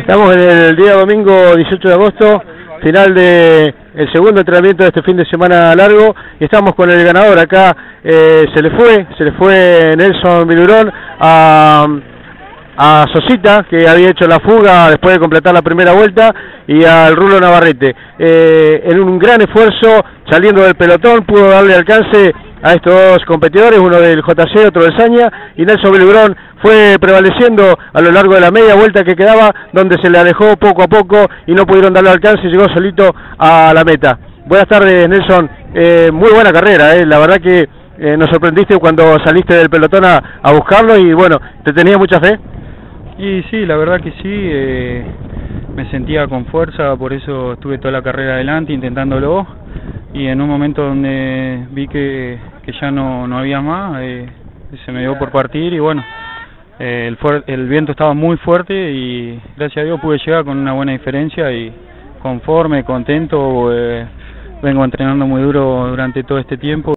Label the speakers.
Speaker 1: Estamos en el día domingo 18 de agosto, final de el segundo entrenamiento de este fin de semana largo. Y estamos con el ganador acá, eh, se le fue, se le fue Nelson Vilurón a, a Sosita que había hecho la fuga después de completar la primera vuelta y al Rulo Navarrete. Eh, en un gran esfuerzo, saliendo del pelotón, pudo darle alcance a estos competidores, uno del JC, otro del Saña, y Nelson Vilurón fue prevaleciendo a lo largo de la media vuelta que quedaba, donde se le alejó poco a poco y no pudieron darle alcance y llegó solito a la meta. Buenas tardes, Nelson. Eh, muy buena carrera, eh. la verdad que eh, nos sorprendiste cuando saliste del pelotón a, a, buscarlo y bueno, ¿te tenía mucha fe?
Speaker 2: Y sí, la verdad que sí, eh, me sentía con fuerza, por eso estuve toda la carrera adelante intentándolo y en un momento donde vi que, que ya no, no había más, eh, se me dio por partir y bueno, eh, el, el viento estaba muy fuerte y gracias a Dios pude llegar con una buena diferencia y conforme, contento, eh, vengo entrenando muy duro durante todo este tiempo.